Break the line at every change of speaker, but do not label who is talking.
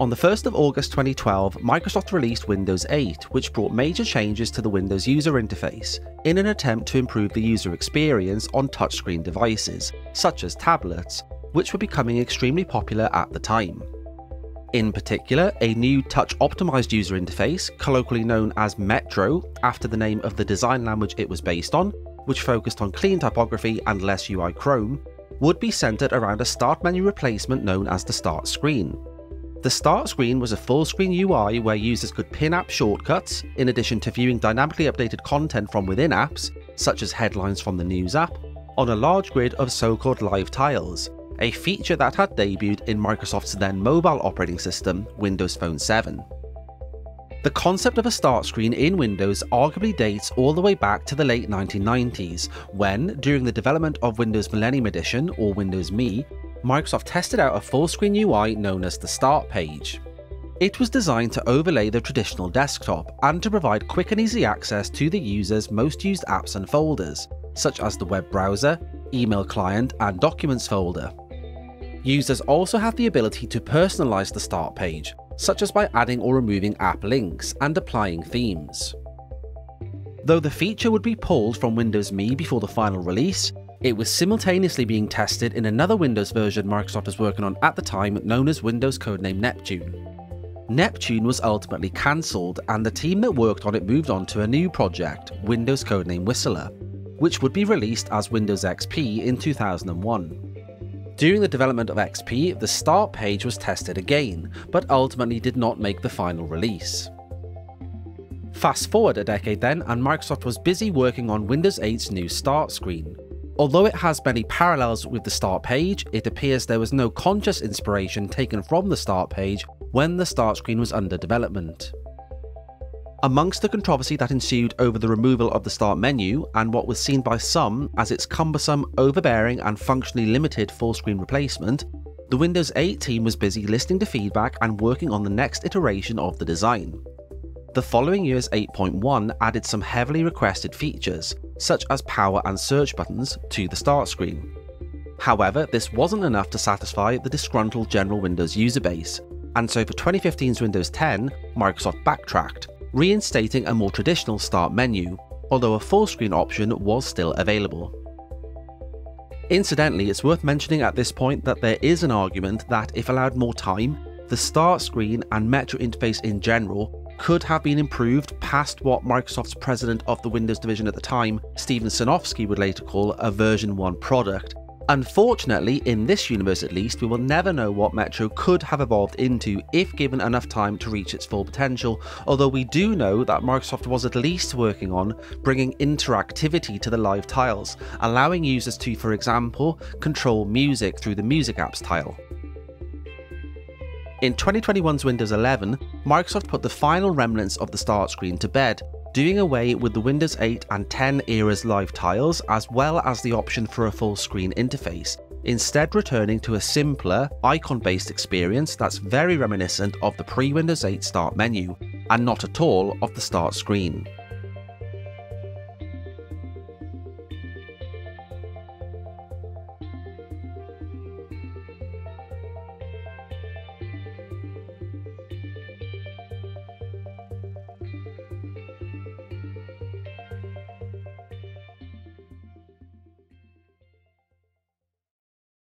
On the 1st of August 2012, Microsoft released Windows 8, which brought major changes to the Windows user interface in an attempt to improve the user experience on touchscreen devices, such as tablets, which were becoming extremely popular at the time. In particular, a new touch optimized user interface, colloquially known as Metro, after the name of the design language it was based on, which focused on clean typography and less UI Chrome, would be centered around a start menu replacement known as the start screen. The start screen was a full screen UI where users could pin app shortcuts, in addition to viewing dynamically updated content from within apps, such as headlines from the news app, on a large grid of so called live tiles, a feature that had debuted in Microsoft's then mobile operating system, Windows Phone 7. The concept of a start screen in Windows arguably dates all the way back to the late 1990s, when, during the development of Windows Millennium Edition or Windows ME, Microsoft tested out a full screen UI known as the Start page. It was designed to overlay the traditional desktop and to provide quick and easy access to the user's most used apps and folders, such as the web browser, email client, and documents folder. Users also have the ability to personalize the start page, such as by adding or removing app links and applying themes. Though the feature would be pulled from Windows ME before the final release, it was simultaneously being tested in another Windows version Microsoft was working on at the time known as Windows codename Neptune. Neptune was ultimately cancelled and the team that worked on it moved on to a new project, Windows codename Whistler, which would be released as Windows XP in 2001. During the development of XP, the start page was tested again, but ultimately did not make the final release. Fast forward a decade then, and Microsoft was busy working on Windows 8's new start screen. Although it has many parallels with the start page, it appears there was no conscious inspiration taken from the start page when the start screen was under development. Amongst the controversy that ensued over the removal of the start menu and what was seen by some as its cumbersome, overbearing, and functionally limited full screen replacement, the Windows 8 team was busy listening to feedback and working on the next iteration of the design. The following year's 8.1 added some heavily requested features, such as power and search buttons, to the start screen. However, this wasn't enough to satisfy the disgruntled general Windows user base, and so for 2015's Windows 10, Microsoft backtracked reinstating a more traditional start menu, although a full screen option was still available. Incidentally, it's worth mentioning at this point that there is an argument that if allowed more time, the start screen and Metro interface in general could have been improved past what Microsoft's president of the Windows division at the time, Steven Sinofsky, would later call a version 1 product, Unfortunately, in this universe at least, we will never know what Metro could have evolved into if given enough time to reach its full potential, although we do know that Microsoft was at least working on bringing interactivity to the live tiles, allowing users to, for example, control music through the Music Apps tile. In 2021's Windows 11, Microsoft put the final remnants of the start screen to bed, doing away with the Windows 8 and 10 era's live tiles as well as the option for a full screen interface, instead returning to a simpler, icon-based experience that's very reminiscent of the pre-Windows 8 start menu, and not at all of the start screen.